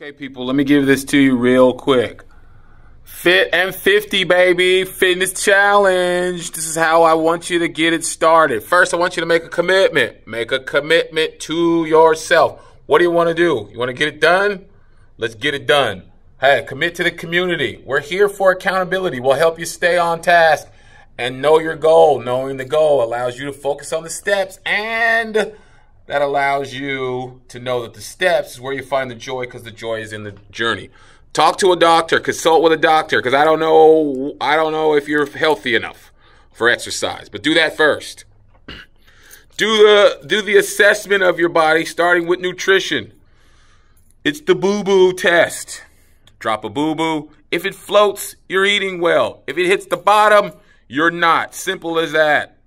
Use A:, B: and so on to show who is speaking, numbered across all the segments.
A: Okay, people, let me give this to you real quick. Fit and 50, baby. Fitness challenge. This is how I want you to get it started. First, I want you to make a commitment. Make a commitment to yourself. What do you want to do? You want to get it done? Let's get it done. Hey, commit to the community. We're here for accountability. We'll help you stay on task and know your goal. Knowing the goal allows you to focus on the steps and that allows you to know that the steps is where you find the joy because the joy is in the journey. Talk to a doctor, consult with a doctor because I don't know I don't know if you're healthy enough for exercise, but do that first. Do the do the assessment of your body starting with nutrition. It's the boo-boo test. Drop a boo-boo. If it floats, you're eating well. If it hits the bottom, you're not. Simple as that.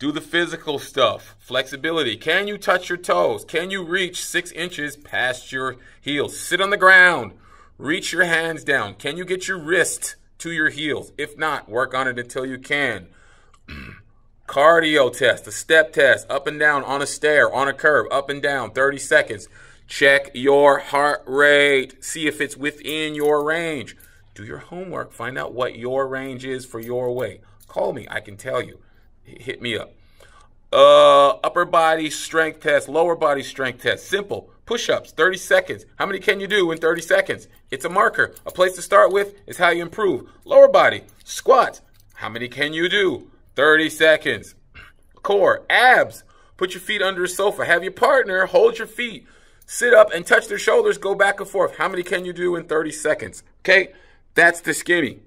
A: Do the physical stuff. Flexibility. Can you touch your toes? Can you reach six inches past your heels? Sit on the ground. Reach your hands down. Can you get your wrist to your heels? If not, work on it until you can. Cardio test, a step test, up and down on a stair, on a curve, up and down, 30 seconds. Check your heart rate. See if it's within your range. Do your homework. Find out what your range is for your weight. Call me. I can tell you hit me up. Uh, upper body strength test, lower body strength test. Simple. Push ups, 30 seconds. How many can you do in 30 seconds? It's a marker. A place to start with is how you improve. Lower body, squats. How many can you do? 30 seconds. Core, abs. Put your feet under a sofa. Have your partner hold your feet. Sit up and touch their shoulders. Go back and forth. How many can you do in 30 seconds? Okay, that's the skinny.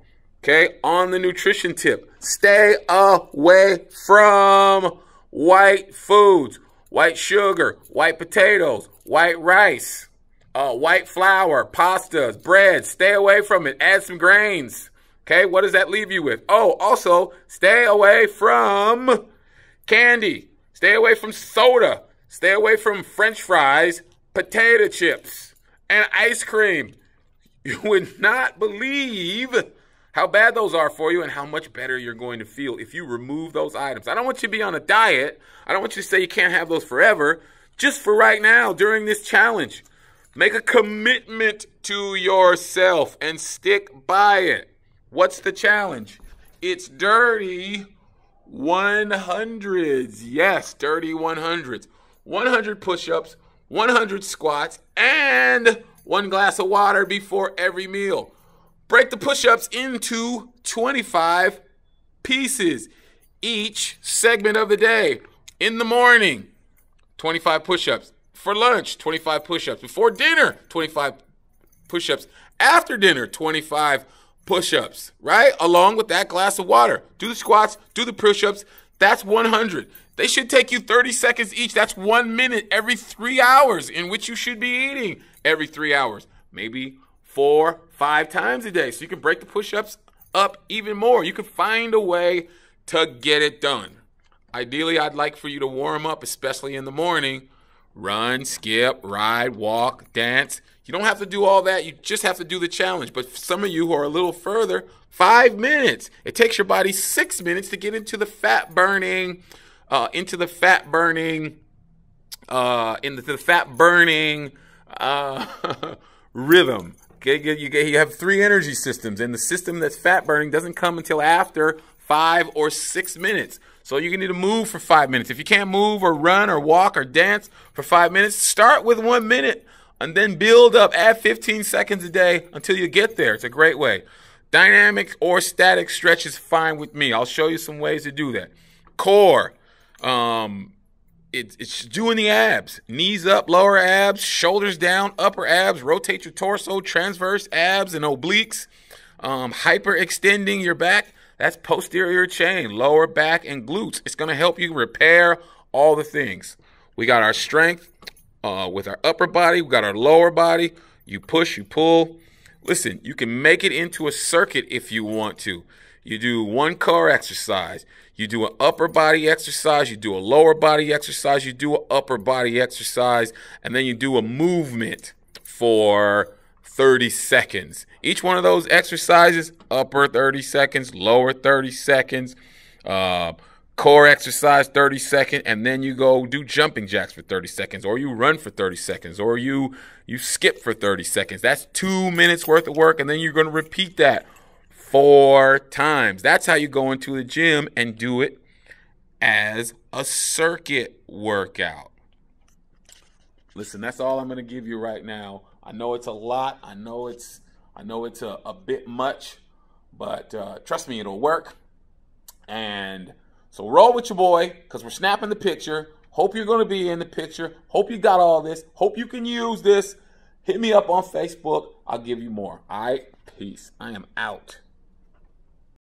A: Okay, on the nutrition tip, stay away from white foods, white sugar, white potatoes, white rice, uh, white flour, pastas, bread. Stay away from it. Add some grains. Okay, what does that leave you with? Oh, also, stay away from candy. Stay away from soda. Stay away from french fries, potato chips, and ice cream. You would not believe how bad those are for you and how much better you're going to feel if you remove those items. I don't want you to be on a diet. I don't want you to say you can't have those forever. Just for right now, during this challenge, make a commitment to yourself and stick by it. What's the challenge? It's dirty 100s. Yes, dirty 100s. 100 push ups, 100 squats, and one glass of water before every meal. Break the push ups into 25 pieces each segment of the day. In the morning, 25 push ups. For lunch, 25 push ups. Before dinner, 25 push ups. After dinner, 25 push ups, right? Along with that glass of water. Do the squats, do the push ups. That's 100. They should take you 30 seconds each. That's one minute every three hours in which you should be eating every three hours. Maybe four, five times a day. So you can break the push ups up even more. You can find a way to get it done. Ideally, I'd like for you to warm up, especially in the morning. Run, skip, ride, walk, dance. You don't have to do all that. You just have to do the challenge. But some of you who are a little further, five minutes. It takes your body six minutes to get into the fat burning, uh, into the fat burning, uh, into the fat burning uh, rhythm. You have three energy systems, and the system that's fat burning doesn't come until after five or six minutes. So you need to move for five minutes. If you can't move or run or walk or dance for five minutes, start with one minute and then build up. Add 15 seconds a day until you get there. It's a great way. Dynamic or static stretch is fine with me. I'll show you some ways to do that. Core. Um, it, it's doing the abs. Knees up, lower abs, shoulders down, upper abs. Rotate your torso, transverse abs and obliques. Um, hyper extending your back. That's posterior chain, lower back and glutes. It's going to help you repair all the things. We got our strength uh, with our upper body. We got our lower body. You push, you pull. Listen, you can make it into a circuit if you want to. You do one core exercise. You do an upper body exercise. You do a lower body exercise. You do an upper body exercise. And then you do a movement for 30 seconds. Each one of those exercises, upper 30 seconds, lower 30 seconds, uh, core exercise 30 seconds and then you go do jumping jacks for 30 seconds or you run for 30 seconds or you you skip for 30 seconds that's two minutes worth of work and then you're going to repeat that four times that's how you go into the gym and do it as a circuit workout listen that's all i'm going to give you right now i know it's a lot i know it's i know it's a, a bit much but uh, trust me it'll work and so roll with your boy because we're snapping the picture. Hope you're going to be in the picture. Hope you got all this. Hope you can use this. Hit me up on Facebook. I'll give you more. All right. Peace. I am out.